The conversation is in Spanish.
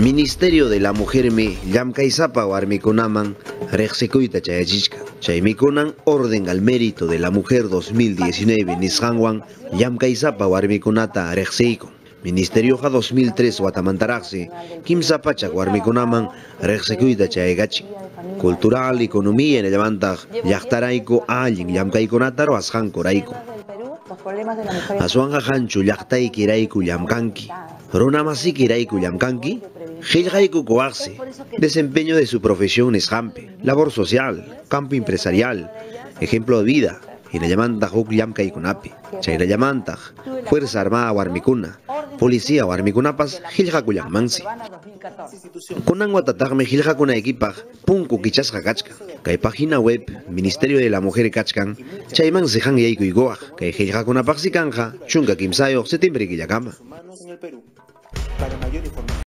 Ministerio de la Mujermi llamkaysapa warmikunaman riqsikuyta chayachishka. Chaymikunan Orden al Mérito de la Mujer 2019 nisqanwan llamkaysapa warmikunata riqsiyku. Ministerioqa 2003 watamantaraqsi kimsa pachak warmikunaman riqsikuyta chayaykachin. Cultural, economía nisqamantaq llaqtarayku allin llamkaykunata ruwasqankurayku. Aswanga hanchu llaqtaykirayku llamkanki. Runamasykirayku llamkanki. Qillqayku kuwaqsi. Desempeño de su profesión nisqanpi. Labor social, campo empresarial, ejemplo de vida. Hinallamantaq huk llamkaykunapi. Chayrallamantaq Fuerza Armada warmikuna, Policía warmikunapas qillqakullanmansi. Kunan watataqmi qillqakunaykipaq punku kichasqa kachkan. Kay página web Ministerio de la Mujer kachkan, chayman siqan yaykuykuwaq. Kay qillqakunapaqsi kanqa chunka kimsayuq septiembre killakama.